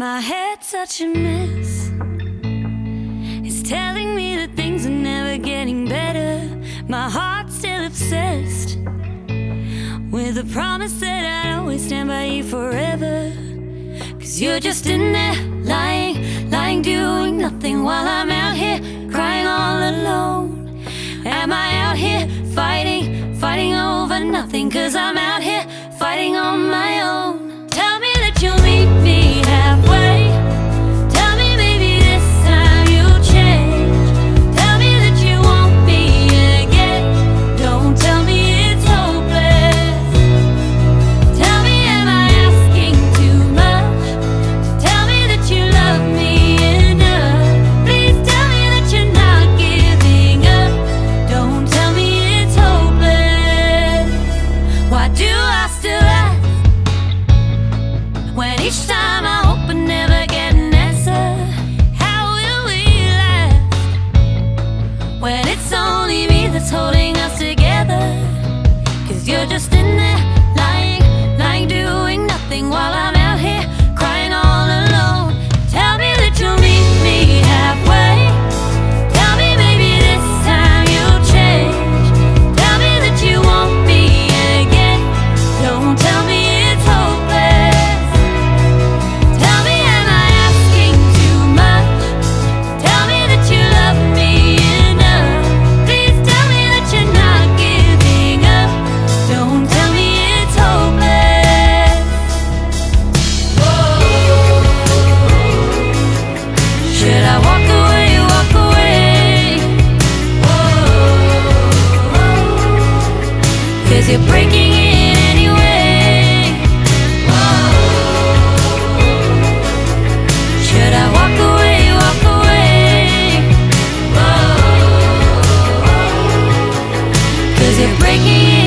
My head's such a mess. It's telling me that things are never getting better. My heart's still obsessed With the promise that I'd always stand by you forever. Cause you're just in there lying, lying doing nothing While I'm out here crying all alone. Am I out here fighting, fighting over nothing? Cause I'm out here fighting on you're breaking in anyway. Should I walk away, walk away? Cause you're breaking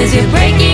Cause you're breaking